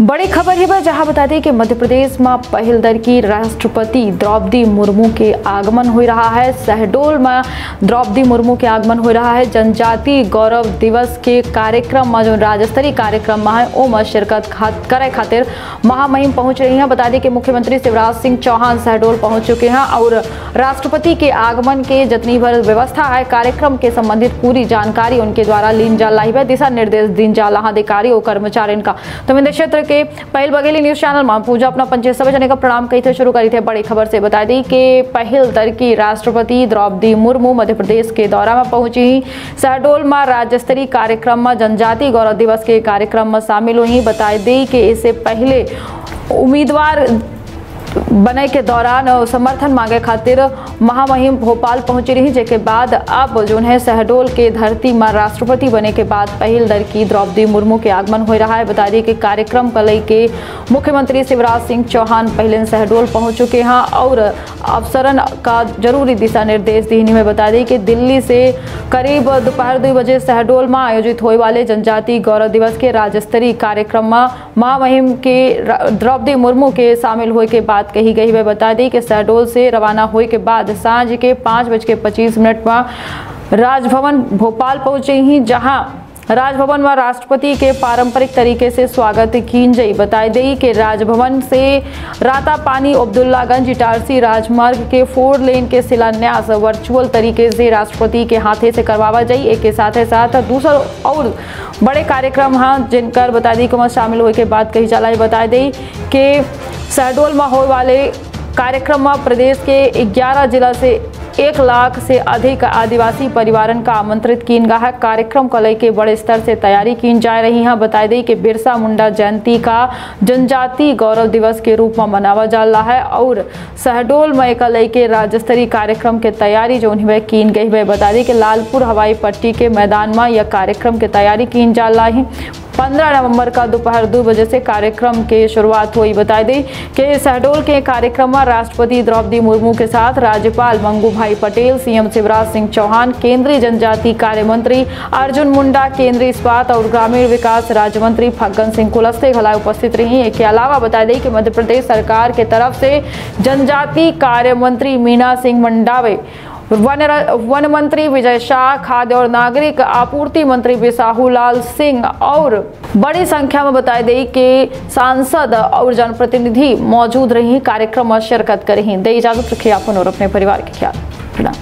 बड़ी खबर है, जहाँ बता दें कि मध्य प्रदेश में पहल दर की राष्ट्रपति द्रौपदी मुर्मू के आगमन हो रहा है। शहडोल में द्रौपदी मुर्मू के आगमन हो रहा है। जनजाति गौरव दिवस के कार्यक्रम में, जो राज्य स्तरीय कार्यक्रम में है ओ में शिरकत करे खातिर महामहिम पहुँच रही हैं। बता दें कि मुख्यमंत्री शिवराज सिंह चौहान शहडोल पहुँच चुके हैं और राष्ट्रपति के आगमन के जितनी भर व्यवस्था है, कार्यक्रम के संबंधित पूरी जानकारी उनके द्वारा लीन जा दिशा निर्देश दीन जाला अधिकारी और कर्मचारी का तो क्षेत्र के पहल बघेली न्यूज़ चैनल में पूजा अपना सभा जने का प्रणाम कही थे, शुरू करी थे बड़ी खबर से। बता दी कि पहल दर की राष्ट्रपति द्रौपदी मुर्मू मध्य प्रदेश के दौरा में पहुँची शहडोल में राज्य स्तरीय कार्यक्रम में जनजाति गौरव दिवस के कार्यक्रम में शामिल हुई। बताई दी कि इससे पहले उम्मीदवार बने के दौरान समर्थन मांगे खातिर महामहिम भोपाल पहुँची रही, जेके बाद अब जो है शहडोल के धरती में राष्ट्रपति बने के बाद पहल दर की द्रौपदी मुर्मू के आगमन हो रहा है। बता दी कि कार्यक्रम को लेके मुख्यमंत्री शिवराज सिंह चौहान पहले शहडोल पहुँच चुके हैं और अवसरन का ज़रूरी दिशा निर्देश दीनी में बता दी कि दिल्ली से करीब दोपहर दो बजे शहडोल में आयोजित होने वाले जनजाति गौरव दिवस के राज्य स्तरीय कार्यक्रम में महामहिम के द्रौपदी मुर्मू के शामिल होने के बाद कही गई वह बता दी कि शहडोल से रवाना होने के बाद साँझ के पाँच बज के पच्चीस मिनट में राजभवन भोपाल पहुँचे ही, जहाँ राजभवन में राष्ट्रपति के पारंपरिक तरीके से स्वागत की गई बताई दी कि राजभवन से रातापानी अब्दुल्लागंज इटारसी राजमार्ग के फोर लेन के शिलान्यास वर्चुअल तरीके से राष्ट्रपति के हाथे से करवावा जाई एक के साथ ही साथ दूसरा और बड़े कार्यक्रम हाँ जिनकर बता दी कि शामिल होने के बाद कही चलाई बता दी कि शहडोल में होने वाले कार्यक्रम में प्रदेश के 11 जिला से एक लाख से अधिक आदिवासी परिवारन का आमंत्रित किन गया है। कार्यक्रम को लेकर बड़े स्तर से तैयारी की जा रही है। बताई दी कि बिरसा मुंडा जयंती का जनजाति गौरव दिवस के रूप में मनावा जा रहा है और शहडोल में एक लेके राज्य स्तरीय कार्यक्रम के तैयारी जो उन्हें कीन गई है। बता दी कि लालपुर हवाई पट्टी के मैदान में यह कार्यक्रम की तैयारी की जा रही है पंद्रह नवंबर का दोपहर दो बजे से कार्यक्रम की शुरुआत हुई। बता दी कि शहडोल के कार्यक्रम में राष्ट्रपति द्रौपदी मुर्मू के साथ राज्यपाल मंगू भाई पटेल, सीएम शिवराज सिंह चौहान, केंद्रीय जनजाति कार्य मंत्री अर्जुन मुंडा, केंद्रीय इस्पात और ग्रामीण विकास राज्य मंत्री फग्गन सिंह कुलस्ते घला उपस्थित रही। इसके अलावा बता दें कि मध्य प्रदेश सरकार के तरफ़ से जनजाति कार्य मंत्री मीना सिंह मंडावे वन वन मंत्री विजय शाह, खाद्य और नागरिक आपूर्ति मंत्री बिसाहू लाल सिंह और बड़ी संख्या में बताई दी कि सांसद और जनप्रतिनिधि मौजूद रही, कार्यक्रम में शिरकत करी। दे इजाज़त रखिए अपन और अपने परिवार के ख्याल।